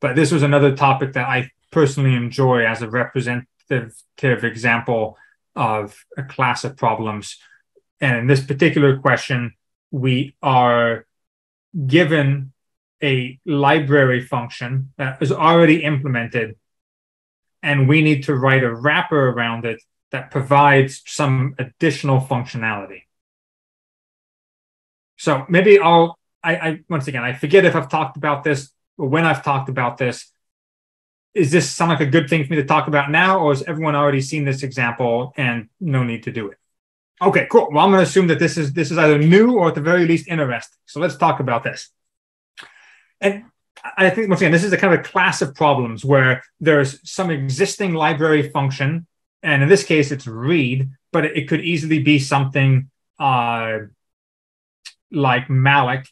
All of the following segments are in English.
But this was another topic that I personally enjoy as a representative example of a class of problems. And in this particular question, we are given a library function that is already implemented, and we need to write a wrapper around it that provides some additional functionality. So maybe I'll, I, I once again, I forget if I've talked about this when I've talked about this. Is this sound like a good thing for me to talk about now, or has everyone already seen this example and no need to do it? Okay, cool. Well, I'm going to assume that this is this is either new or at the very least interesting. So let's talk about this. And I think once again, this is a kind of a class of problems where there's some existing library function, and in this case, it's read, but it could easily be something uh, like malloc,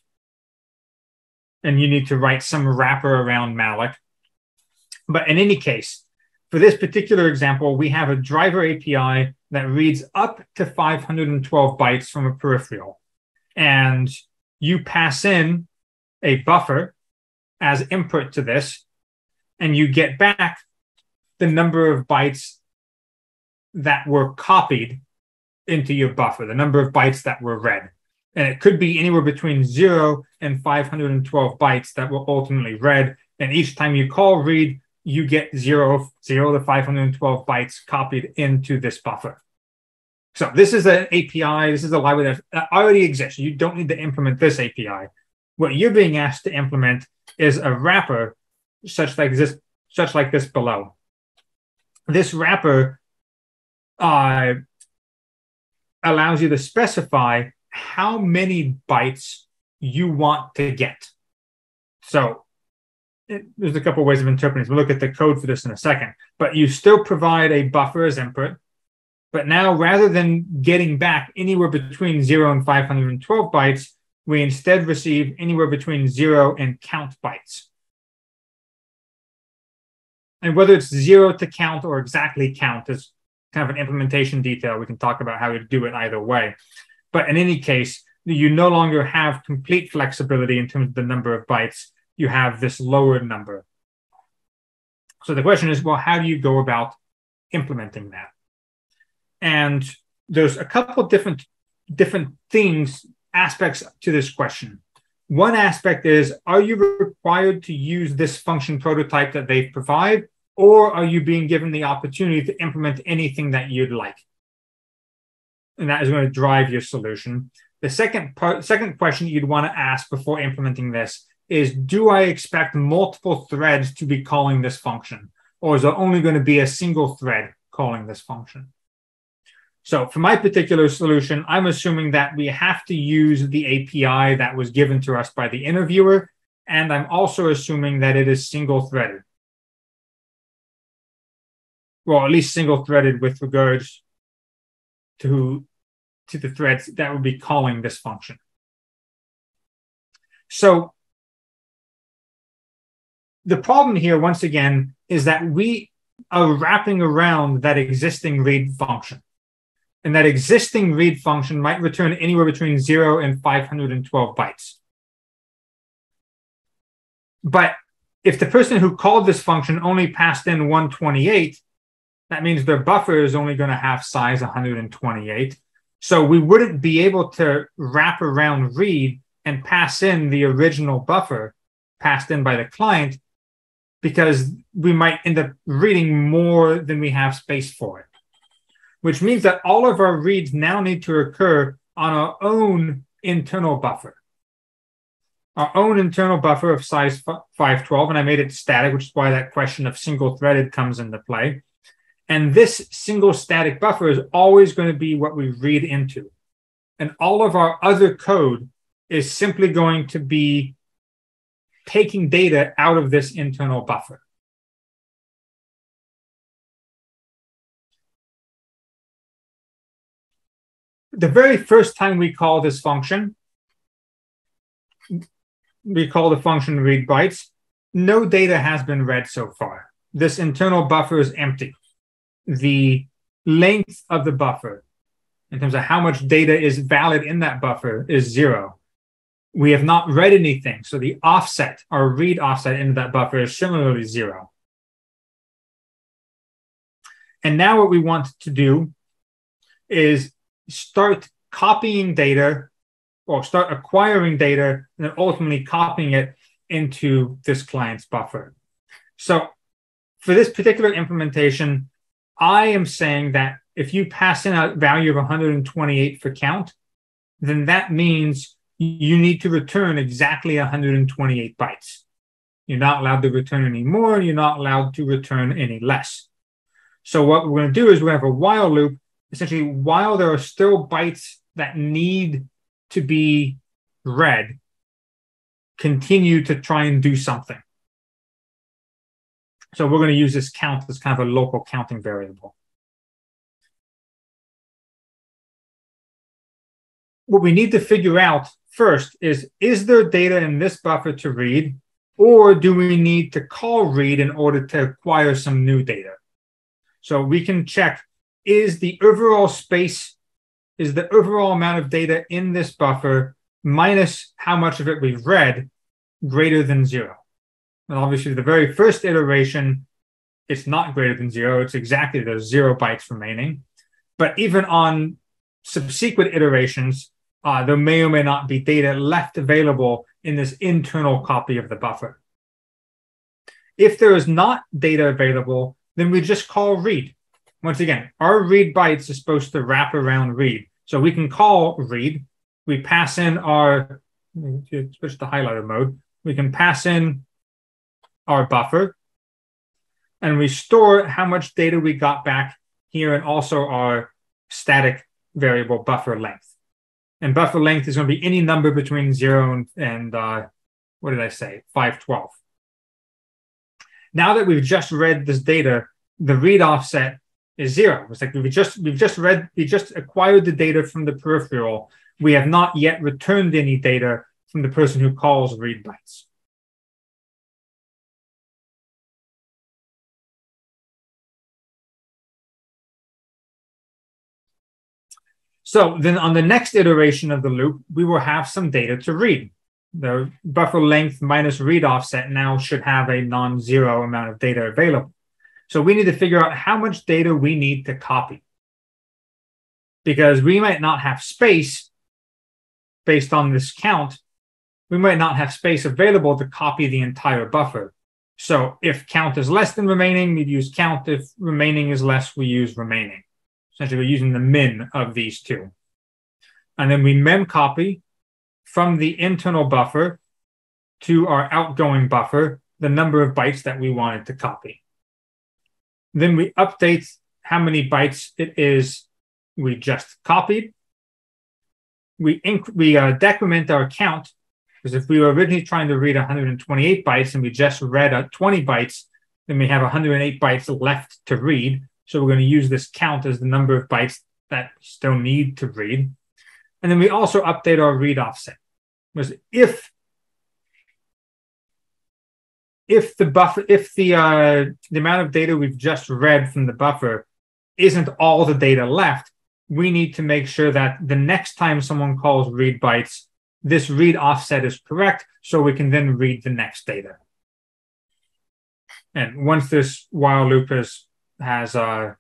and you need to write some wrapper around malloc. But in any case, for this particular example, we have a driver API that reads up to 512 bytes from a peripheral, and you pass in a buffer as input to this, and you get back the number of bytes that were copied into your buffer, the number of bytes that were read. And it could be anywhere between zero and 512 bytes that were ultimately read. And each time you call read, you get zero, zero to 512 bytes copied into this buffer. So this is an API. This is a library that already exists. You don't need to implement this API. What you're being asked to implement is a wrapper such like this, such like this below. This wrapper uh, allows you to specify how many bytes you want to get. So it, there's a couple of ways of interpreting this. We'll look at the code for this in a second. But you still provide a buffer as input. But now, rather than getting back anywhere between 0 and 512 bytes, we instead receive anywhere between zero and count bytes. And whether it's zero to count or exactly count is kind of an implementation detail. We can talk about how to do it either way. But in any case, you no longer have complete flexibility in terms of the number of bytes. You have this lower number. So the question is, well, how do you go about implementing that? And there's a couple different different things aspects to this question. One aspect is Are you required to use this function prototype that they provide, or are you being given the opportunity to implement anything that you'd like? And that is going to drive your solution. The second part, second question you'd want to ask before implementing this is Do I expect multiple threads to be calling this function? Or is there only going to be a single thread calling this function? So for my particular solution, I'm assuming that we have to use the API that was given to us by the interviewer. And I'm also assuming that it is single threaded. Well, at least single threaded with regards to, to the threads that would be calling this function. So the problem here, once again, is that we are wrapping around that existing read function and that existing read function might return anywhere between 0 and 512 bytes. But if the person who called this function only passed in 128, that means their buffer is only going to have size 128. So we wouldn't be able to wrap around read and pass in the original buffer passed in by the client because we might end up reading more than we have space for it which means that all of our reads now need to occur on our own internal buffer. Our own internal buffer of size 512, and I made it static, which is why that question of single threaded comes into play. And this single static buffer is always going to be what we read into. And all of our other code is simply going to be taking data out of this internal buffer. the very first time we call this function, we call the function read bytes, no data has been read so far. This internal buffer is empty. The length of the buffer, in terms of how much data is valid in that buffer, is zero. we have not read anything. So the offset, our read offset into that buffer is similarly zero. And now what we want to do is start copying data or start acquiring data and then ultimately copying it into this client's buffer. So for this particular implementation, I am saying that if you pass in a value of 128 for count, then that means you need to return exactly 128 bytes. You're not allowed to return any more. You're not allowed to return any less. So what we're going to do is we have a while loop. Essentially, while there are still bytes that need to be read, continue to try and do something. So we're going to use this count as kind of a local counting variable. What we need to figure out first is, is there data in this buffer to read, or do we need to call read in order to acquire some new data? So we can check, is the overall space, is the overall amount of data in this buffer minus how much of it we've read greater than zero? And obviously the very first iteration, it's not greater than zero. It's exactly those zero bytes remaining. But even on subsequent iterations, uh, there may or may not be data left available in this internal copy of the buffer. If there is not data available, then we just call read. Once again, our read bytes is supposed to wrap around read. So we can call read. We pass in our, switch to highlighter mode. We can pass in our buffer and we store how much data we got back here and also our static variable buffer length. And buffer length is going to be any number between zero and, and uh, what did I say? 512. Now that we've just read this data, the read offset is zero. It's like we've just we've just read, we just acquired the data from the peripheral. We have not yet returned any data from the person who calls read bytes. So then on the next iteration of the loop, we will have some data to read. The buffer length minus read offset now should have a non-zero amount of data available. So we need to figure out how much data we need to copy. Because we might not have space based on this count. We might not have space available to copy the entire buffer. So if count is less than remaining, we'd use count. If remaining is less, we use remaining. Essentially, we're using the min of these two. And then we mem copy from the internal buffer to our outgoing buffer the number of bytes that we wanted to copy. Then we update how many bytes it is we just copied. We, we uh, decrement our count because if we were originally trying to read 128 bytes and we just read uh, 20 bytes, then we have 108 bytes left to read. So we're going to use this count as the number of bytes that still need to read. And then we also update our read offset. Because if if the buffer, if the uh, the amount of data we've just read from the buffer isn't all the data left, we need to make sure that the next time someone calls read bytes, this read offset is correct, so we can then read the next data. And once this while loop is has uh,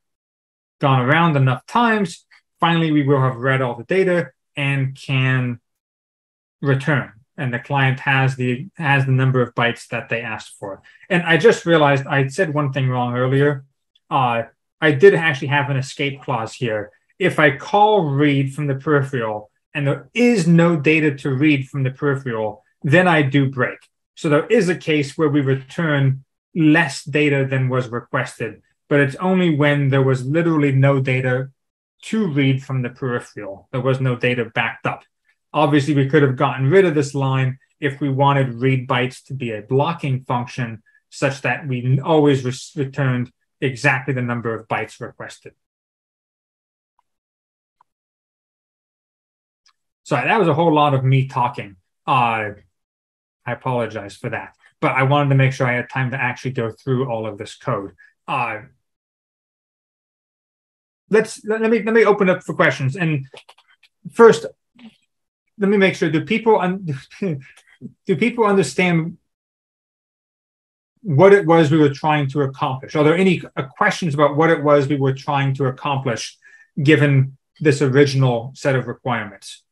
gone around enough times, finally we will have read all the data and can return. And the client has the has the number of bytes that they asked for. And I just realized I said one thing wrong earlier. Uh, I did actually have an escape clause here. If I call read from the peripheral and there is no data to read from the peripheral, then I do break. So there is a case where we return less data than was requested but it's only when there was literally no data to read from the peripheral. There was no data backed up. Obviously, we could have gotten rid of this line if we wanted read bytes to be a blocking function such that we always re- returned exactly the number of bytes requested. Sorry, that was a whole lot of me talking. Uh, I apologize for that. But I wanted to make sure I had time to actually go through all of this code. Uh, let's let me let me open up for questions. And first, let me make sure. Do people un- do people understand what it was we were trying to accomplish? Are there any uh, questions about what it was we were trying to accomplish, given this original set of requirements?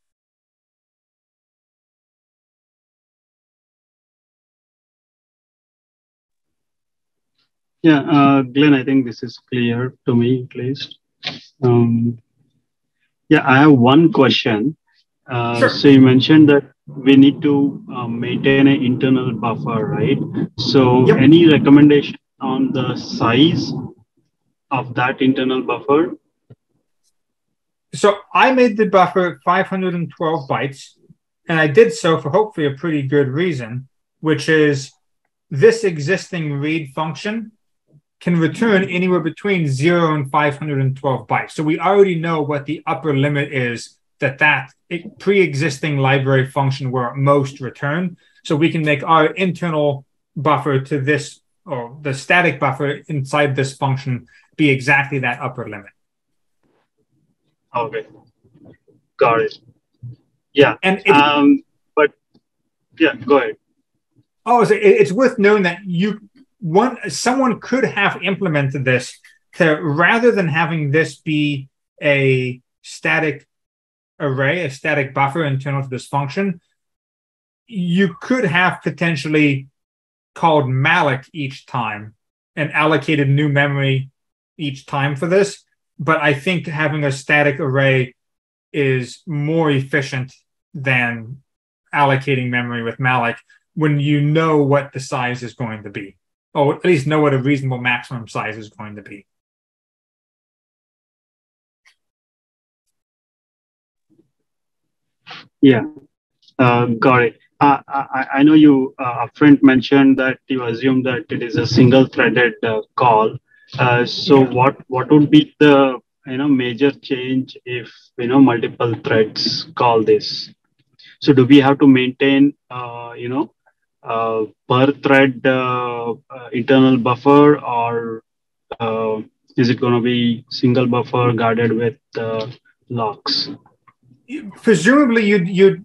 Yeah, uh, Glenn, I think this is clear to me at least. Um, yeah, I have one question. Uh, sure. So you mentioned that we need to uh, maintain an internal buffer, right? So yep. any recommendation on the size of that internal buffer? So I made the buffer 512 bytes, and I did so for hopefully a pretty good reason, which is this existing read function can return anywhere between 0 and 512 bytes. So we already know what the upper limit is that that pre-existing library function will most return. So we can make our internal buffer to this or the static buffer inside this function be exactly that upper limit. Okay, got it. Yeah, and it, um, but yeah, go ahead. Oh, it's worth knowing that you one someone could have implemented this to rather than having this be a static array, a static buffer internal to this function, you could have potentially called malloc each time and allocated new memory each time for this. But I think having a static array is more efficient than allocating memory with malloc when you know what the size is going to be, or at least know what a reasonable maximum size is going to be. Yeah, uh, got it. Uh, I, I, know you, uh, friend mentioned that you assume that it is a single threaded uh, call. Uh, so yeah. what what would be the you know major change if you know multiple threads call this? So do we have to maintain uh, you know Uh, per thread uh, uh, internal buffer or is it going to be single buffer guarded with locks? presumably you'd you'd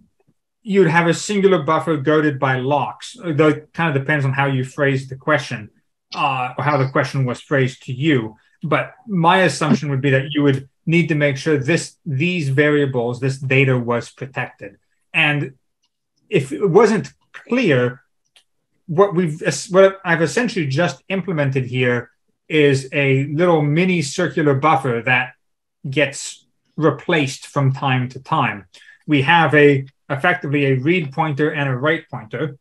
you'd have a singular buffer guarded by locks. Though it kind of depends on how you phrase the question, uh, or how the question was phrased to you. But my assumption would be that you would need to make sure this these variables, this data was protected. And if it wasn't clear, what we've what I've essentially just implemented here is a little mini circular buffer that gets replaced from time to time. We have a effectively a read pointer and a write pointer.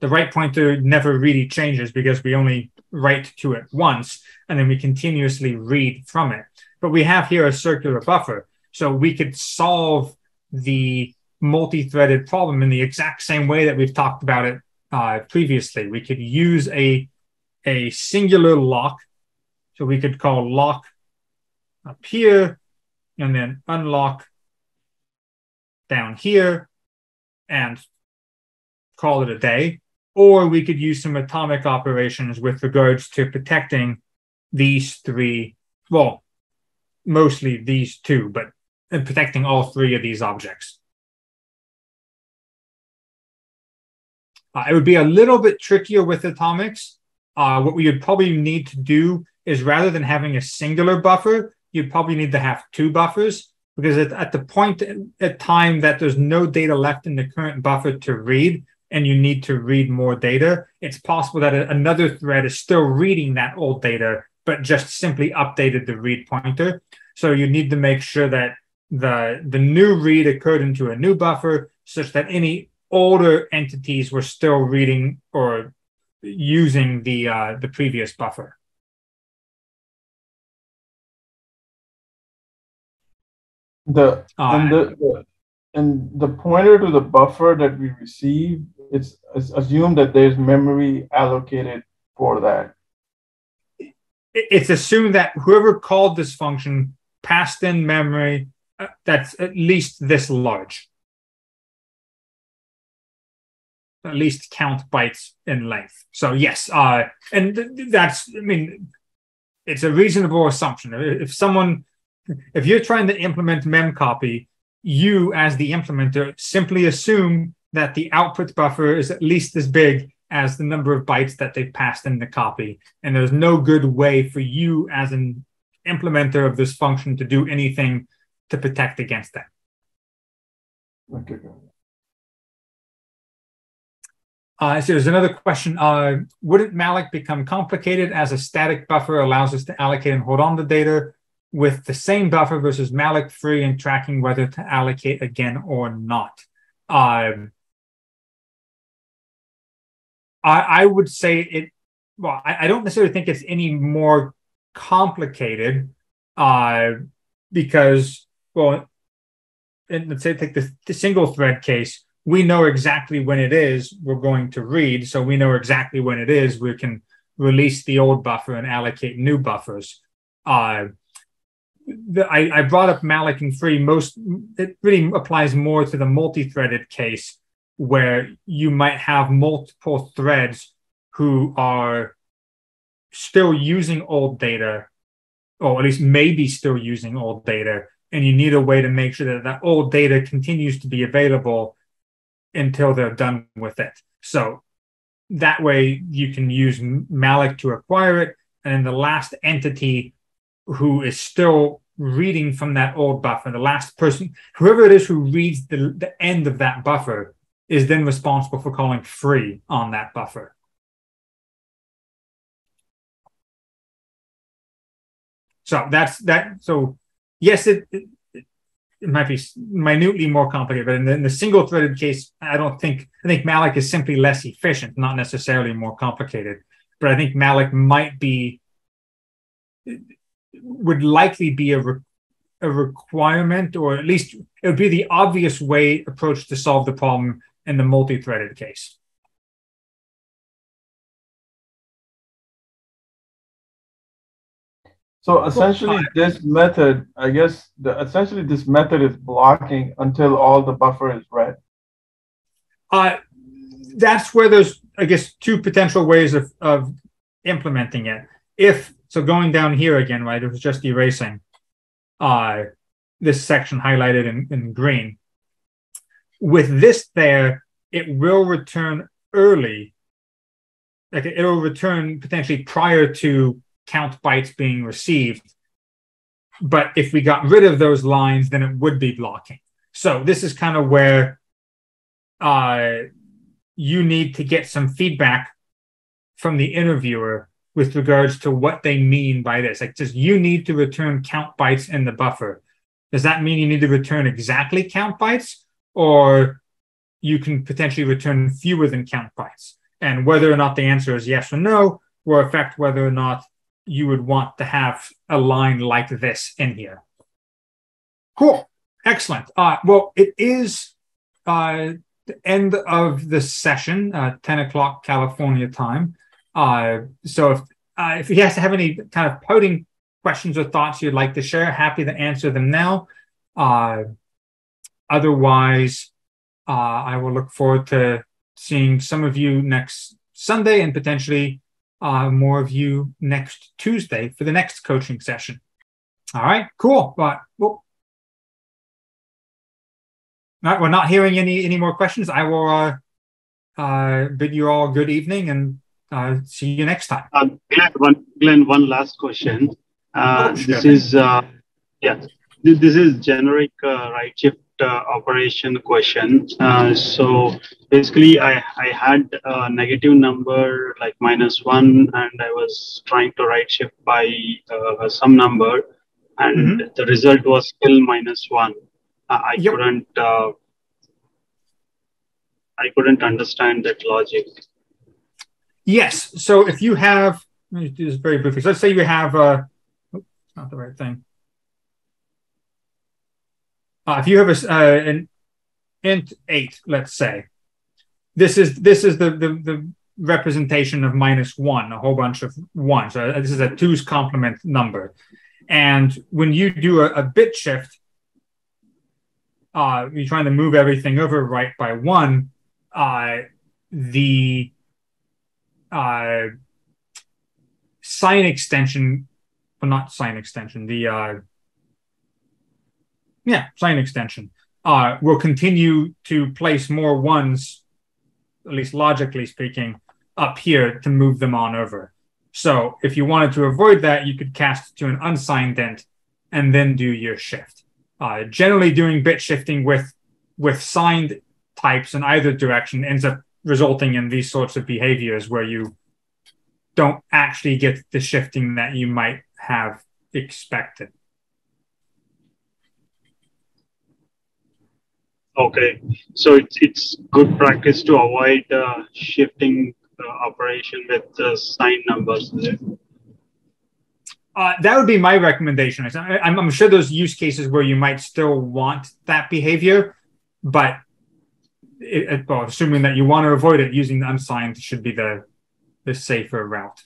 The write pointer never really changes because we only write to it once and then we continuously read from it. But we have here a circular buffer. So we could solve the multi-threaded problem in the exact same way that we've talked about it uh, previously. We could use a, a singular lock. So we could call lock up here and then unlock down here and call it a day. Or we could use some atomic operations with regards to protecting these three, well, mostly these two, but protecting all three of these objects. Uh, it would be a little bit trickier with atomics. Uh, what we would probably need to do is rather than having a singular buffer, you'd probably need to have two buffers because at, at the point at time that there's no data left in the current buffer to read and you need to read more data, it's possible that another thread is still reading that old data, but just simply updated the read pointer. So you need to make sure that the, the new read occurred into a new buffer such that any older entities were still reading or using the uh, the previous buffer. The oh, and the, the, and the pointer to the buffer that we receive, it's, it's assumed that there's memory allocated for that. It's assumed that whoever called this function passed in memory uh, that's at least this large. At least count bytes in length. So yes, uh, and that's I mean, it's a reasonable assumption. If someone if you're trying to implement memcopy you as the implementer simply assume that the output buffer is at least as big as the number of bytes that they've passed in the copy. And there's no good way for you as an implementer of this function to do anything to protect against that. Okay. Uh, so there's another question. Uh, wouldn't malloc become complicated as a static buffer allows us to allocate and hold on the data with the same buffer versus malloc free and tracking whether to allocate again or not? Um, I, I, would say it, well, I, I, don't necessarily think it's any more complicated uh, because, well, and let's say take the, the single thread case we know exactly when it is we're going to read. So we know exactly when it is we can release the old buffer and allocate new buffers. Uh, the, I, I, brought up malloc and free. Most it really applies more to the multi-threaded case where you might have multiple threads who are still using old data, or at least maybe still using old data, and you need a way to make sure that that old data continues to be available until they're done with it. So that way you can use malloc to acquire it. And the last entity who is still reading from that old buffer, the last person, whoever it is who reads the, the end of that buffer, is then responsible for calling free on that buffer. So that's that. So yes, it, it it might be minutely more complicated, but in the, in the single threaded case, I don't think, I think malloc is simply less efficient, not necessarily more complicated. But I think malloc might be, would likely be a, re, a requirement, or at least it would be the obvious way approach to solve the problem in the multi threaded case. So essentially, this method, I guess, the, essentially this method is blocking until all the buffer is read. Uh, that's where there's, I guess, two potential ways of, of implementing it. If so, going down here again, right? It was just erasing uh, this section highlighted in, in green. With this there, it will return early. Like it will return potentially prior to count bytes being received. But if we got rid of those lines, then it would be blocking. So this is kind of where uh, you need to get some feedback from the interviewer with regards to what they mean by this. Like, just you need to return count bytes in the buffer. Does that mean you need to return exactly count bytes, or you can potentially return fewer than count bytes? And whether or not the answer is yes or no will affect whether or not you would want to have a line like this in here. Cool. Excellent. Uh, well, it is uh, the end of the session, uh, 10 o'clock California time. Uh, so if, uh, if you guys have any kind of coding questions or thoughts you'd like to share, happy to answer them now. Uh, otherwise, I will look forward to seeing some of you next Sunday and potentially uh, more of you next Tuesday for the next coaching session. All right, cool. Right, well, right, we're not hearing any any more questions. I will uh, uh, bid you all good evening and uh, see you next time. Uh, Glenn, one, Glenn, one last question. Uh, oh, sure. This is uh, yeah, this is generic uh, right shift operation question. Uh, so basically, I, I had a negative number like minus one, and I was trying to right shift by uh, some number, and mm-hmm. the result was still minus one. I yep. couldn't. Uh, I couldn't understand that logic. Yes. So if you have, let me do this very briefly. So let's say you have, uh, oh, not the right thing. Uh, if you have a, uh, an int eight, let's say, this is this is the, the the representation of minus one, a whole bunch of ones. So this is a two's complement number, and when you do a, a bit shift, uh, you're trying to move everything over right by one. Uh, the uh, sign extension, well, not sign extension, the uh, yeah, sign extension uh, will continue to place more ones, at least logically speaking, up here to move them on over. So if you wanted to avoid that, you could cast to an unsigned int and then do your shift. Uh, generally, doing bit shifting with with signed types in either direction ends up resulting in these sorts of behaviors where you don't actually get the shifting that you might have expected. Okay, so it's it's good practice to avoid uh, shifting uh, operation with uh, sign numbers. Uh, that would be my recommendation. I'm, I'm sure there's use cases where you might still want that behavior, but it, well, assuming that you want to avoid it, using the unsigned should be the the safer route.